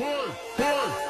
Foi, foi.